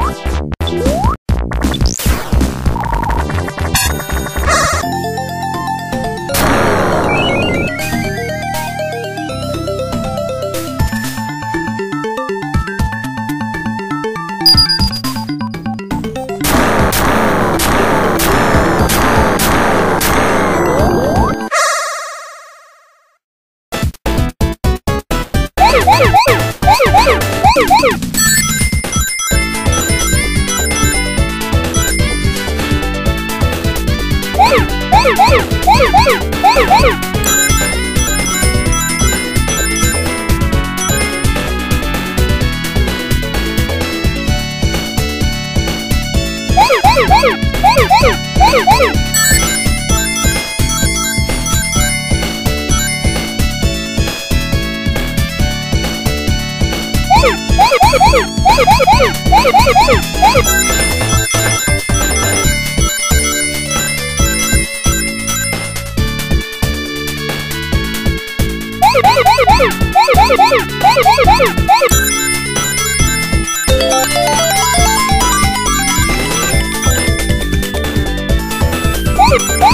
Thank. Woo!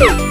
Ah!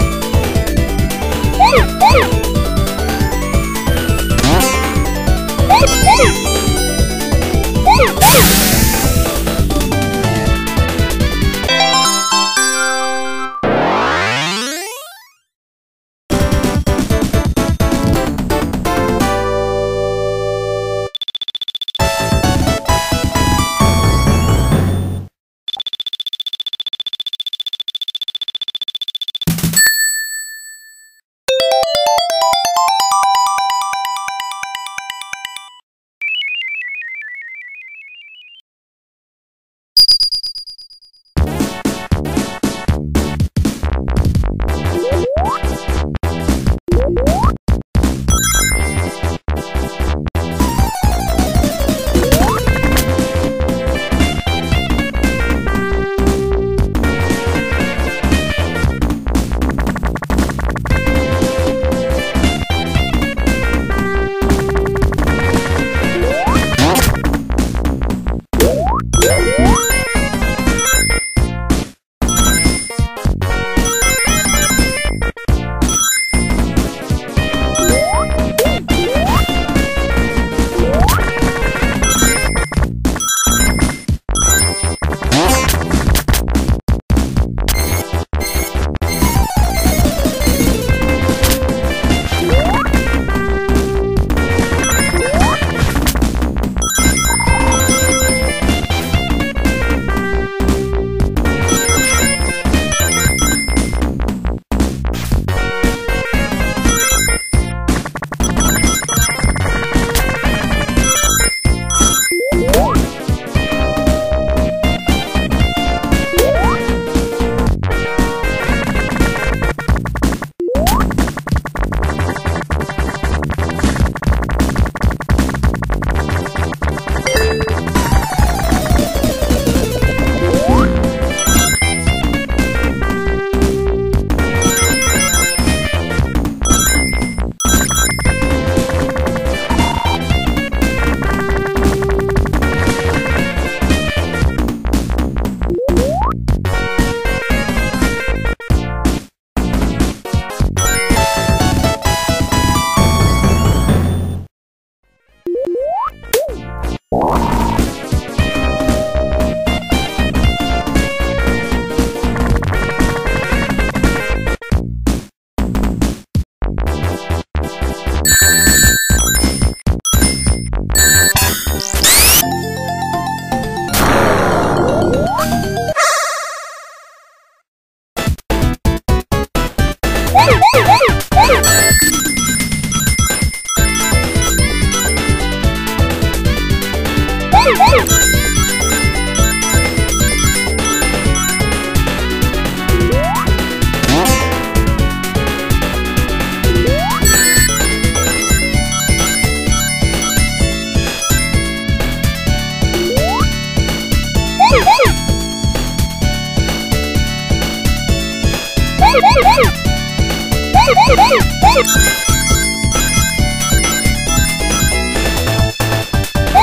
Woo!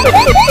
Woo!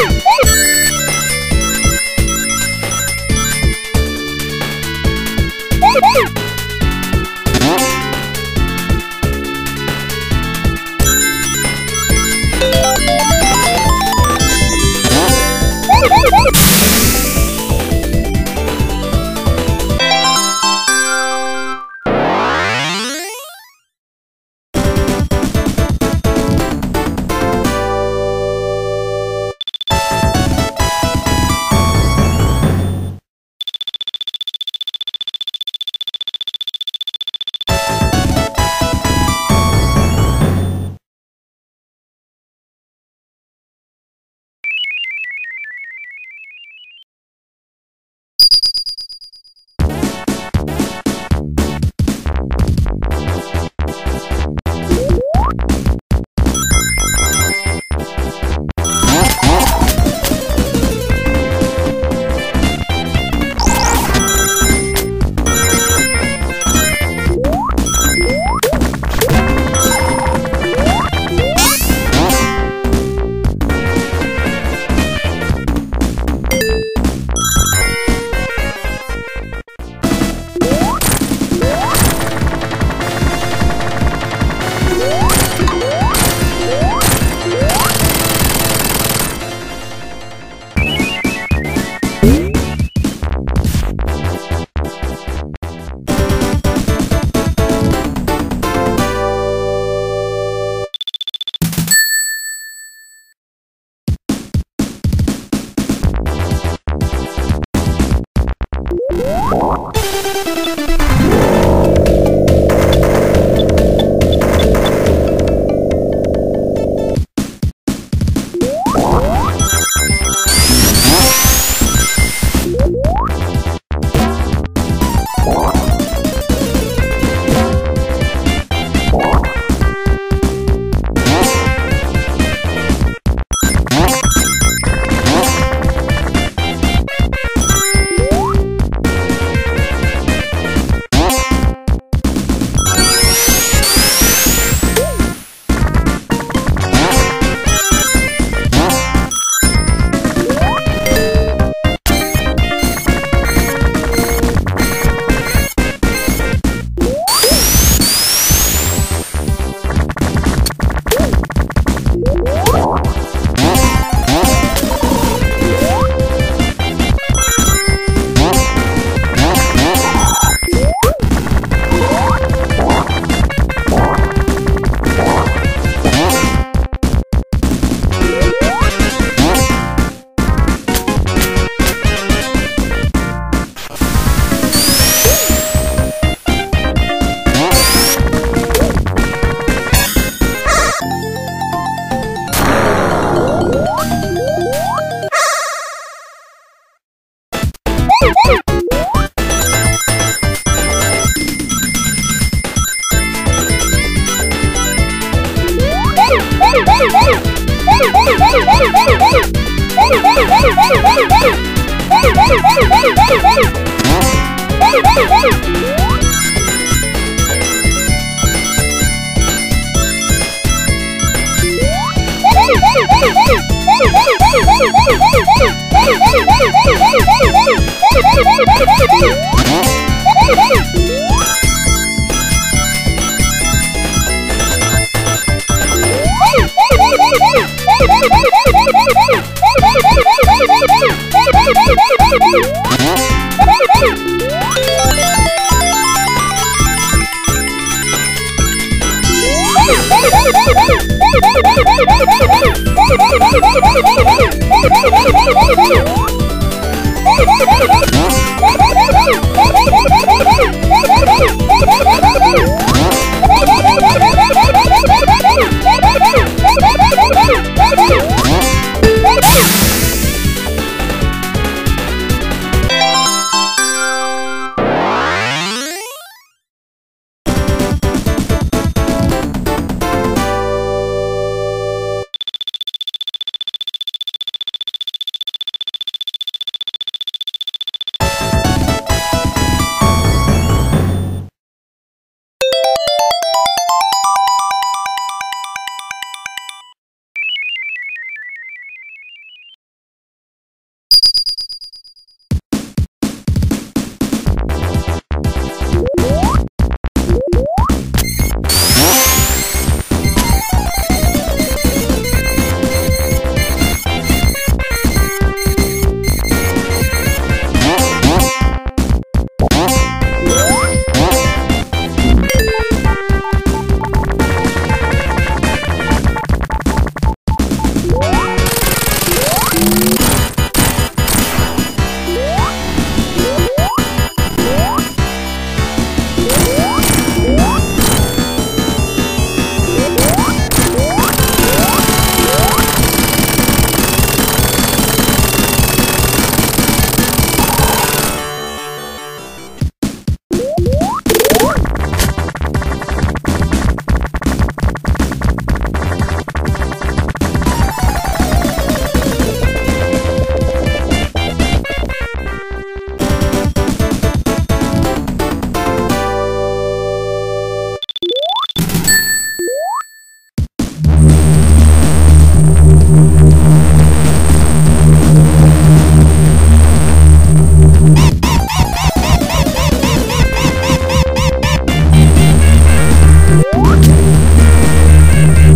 Woo! Hey!